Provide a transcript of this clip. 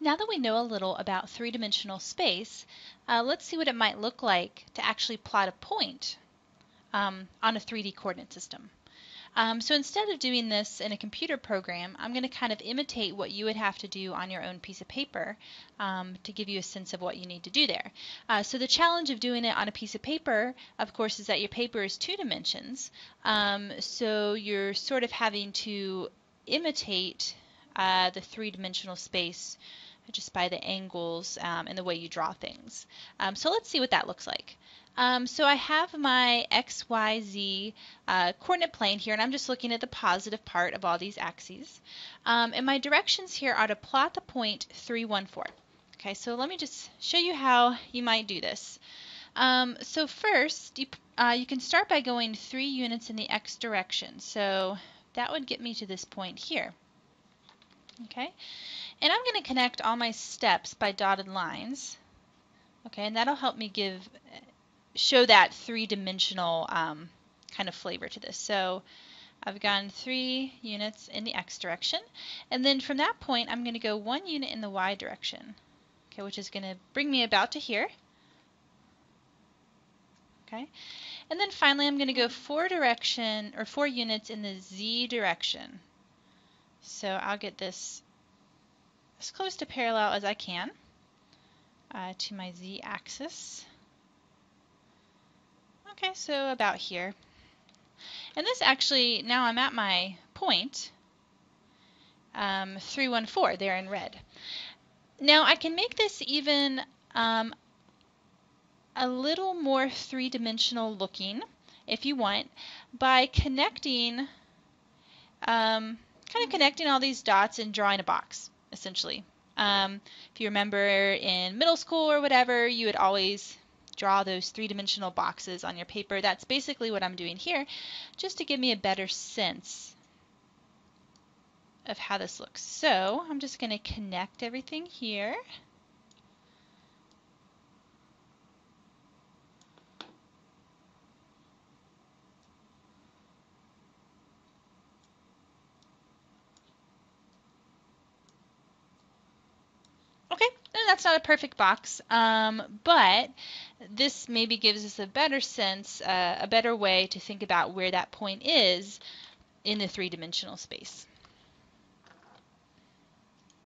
Now that we know a little about three-dimensional space, uh, let's see what it might look like to actually plot a point um, on a 3D coordinate system. Um, so instead of doing this in a computer program, I'm going to kind of imitate what you would have to do on your own piece of paper um, to give you a sense of what you need to do there. Uh, so the challenge of doing it on a piece of paper, of course, is that your paper is two dimensions. Um, so you're sort of having to imitate uh, the three-dimensional space just by the angles um, and the way you draw things. Um, so let's see what that looks like. Um, so I have my XYZ uh, coordinate plane here, and I'm just looking at the positive part of all these axes. Um, and my directions here are to plot the point 314. Okay, so let me just show you how you might do this. Um, so first, you, uh, you can start by going three units in the x direction. So that would get me to this point here. Okay, and I'm going to connect all my steps by dotted lines. Okay, and that'll help me give show that three-dimensional um, kind of flavor to this. So I've gone three units in the x direction, and then from that point I'm going to go one unit in the y direction, okay, which is going to bring me about to here. Okay, and then finally I'm going to go four direction or four units in the z direction. So I'll get this as close to parallel as I can uh, to my z-axis. Okay, so about here. And this actually, now I'm at my point, um, 314 there in red. Now I can make this even um, a little more three-dimensional looking, if you want, by connecting, um, kind of connecting all these dots and drawing a box, essentially. Um, if you remember in middle school or whatever, you would always draw those three-dimensional boxes on your paper. That's basically what I'm doing here, just to give me a better sense of how this looks. So I'm just going to connect everything here. Okay, that's not a perfect box, um, but this maybe gives us a better sense, uh, a better way to think about where that point is in the three-dimensional space.